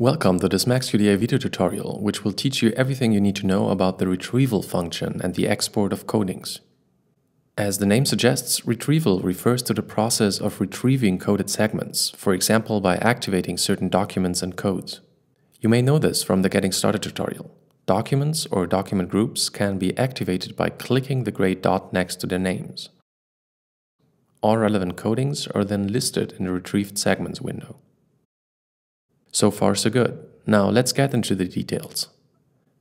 Welcome to this MaxQDA video tutorial, which will teach you everything you need to know about the retrieval function and the export of codings. As the name suggests, retrieval refers to the process of retrieving coded segments, for example by activating certain documents and codes. You may know this from the Getting Started tutorial. Documents or document groups can be activated by clicking the gray dot next to their names. All relevant codings are then listed in the Retrieved Segments window. So far so good. Now let's get into the details.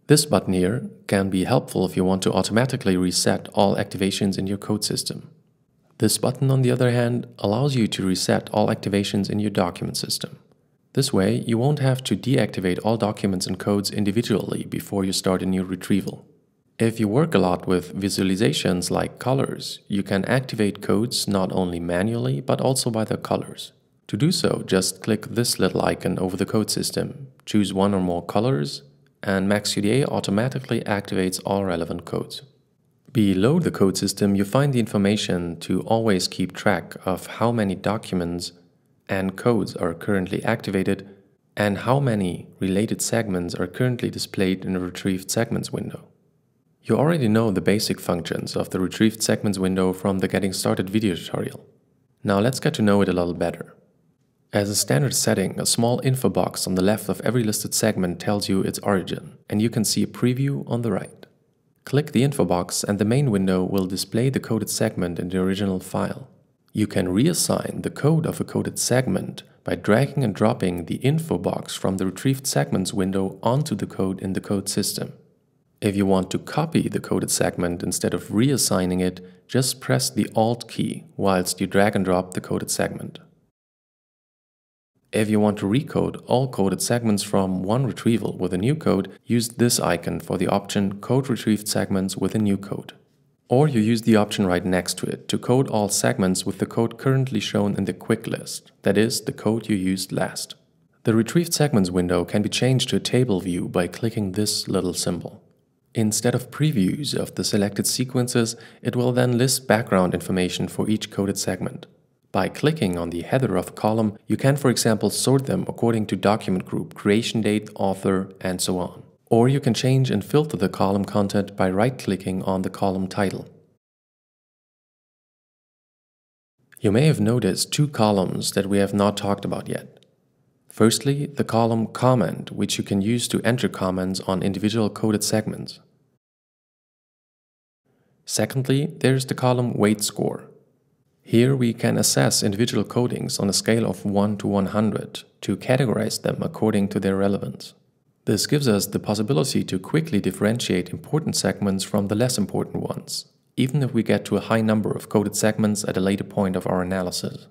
This button here can be helpful if you want to automatically reset all activations in your code system. This button on the other hand allows you to reset all activations in your document system. This way you won't have to deactivate all documents and codes individually before you start a new retrieval. If you work a lot with visualizations like colors, you can activate codes not only manually but also by their colors. To do so, just click this little icon over the code system, choose one or more colors, and MaxQDA automatically activates all relevant codes. Below the code system, you find the information to always keep track of how many documents and codes are currently activated and how many related segments are currently displayed in the Retrieved Segments window. You already know the basic functions of the Retrieved Segments window from the Getting Started video tutorial. Now let's get to know it a little better. As a standard setting, a small info box on the left of every listed segment tells you its origin, and you can see a preview on the right. Click the info box and the main window will display the coded segment in the original file. You can reassign the code of a coded segment by dragging and dropping the info box from the retrieved segments window onto the code in the code system. If you want to copy the coded segment instead of reassigning it, just press the Alt key whilst you drag and drop the coded segment. If you want to recode all coded segments from one retrieval with a new code, use this icon for the option Code Retrieved Segments with a new code. Or you use the option right next to it to code all segments with the code currently shown in the quick list, that is, the code you used last. The Retrieved Segments window can be changed to a table view by clicking this little symbol. Instead of previews of the selected sequences, it will then list background information for each coded segment. By clicking on the header of a column, you can for example sort them according to document group, creation date, author, and so on. Or you can change and filter the column content by right-clicking on the column title. You may have noticed two columns that we have not talked about yet. Firstly, the column Comment, which you can use to enter comments on individual coded segments. Secondly, there's the column Weight Score, here we can assess individual codings on a scale of 1 to 100 to categorize them according to their relevance. This gives us the possibility to quickly differentiate important segments from the less important ones, even if we get to a high number of coded segments at a later point of our analysis.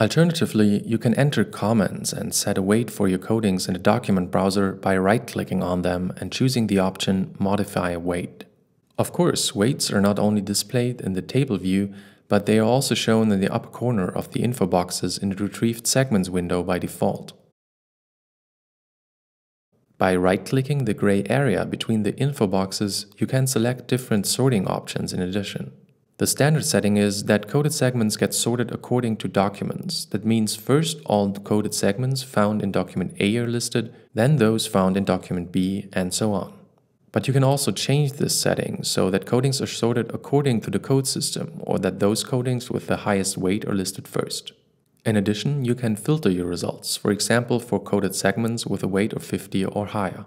Alternatively, you can enter comments and set a weight for your codings in the document browser by right-clicking on them and choosing the option Modify Weight. Of course, weights are not only displayed in the table view, but they are also shown in the upper corner of the info boxes in the Retrieved Segments window by default. By right-clicking the gray area between the info boxes, you can select different sorting options in addition. The standard setting is that coded segments get sorted according to documents. That means first all coded segments found in document A are listed, then those found in document B, and so on. But you can also change this setting so that codings are sorted according to the code system or that those codings with the highest weight are listed first. In addition, you can filter your results, for example for coded segments with a weight of 50 or higher.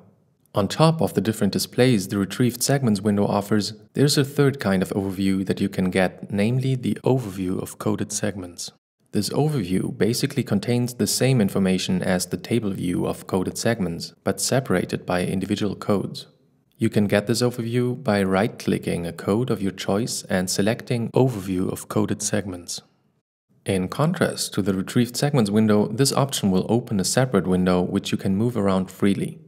On top of the different displays the Retrieved Segments window offers, there's a third kind of overview that you can get, namely the overview of coded segments. This overview basically contains the same information as the table view of coded segments, but separated by individual codes. You can get this overview by right-clicking a code of your choice and selecting Overview of Coded Segments. In contrast to the Retrieved Segments window, this option will open a separate window which you can move around freely.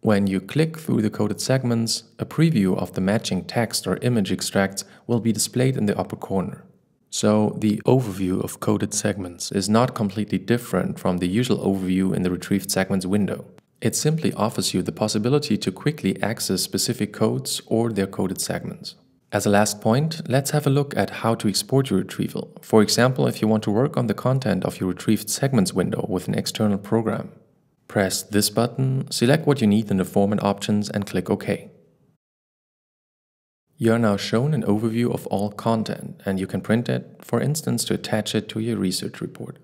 When you click through the coded segments, a preview of the matching text or image extracts will be displayed in the upper corner. So the overview of coded segments is not completely different from the usual overview in the Retrieved Segments window. It simply offers you the possibility to quickly access specific codes or their coded segments. As a last point, let's have a look at how to export your retrieval. For example, if you want to work on the content of your retrieved segments window with an external program. Press this button, select what you need in the format options and click OK. You are now shown an overview of all content and you can print it, for instance to attach it to your research report.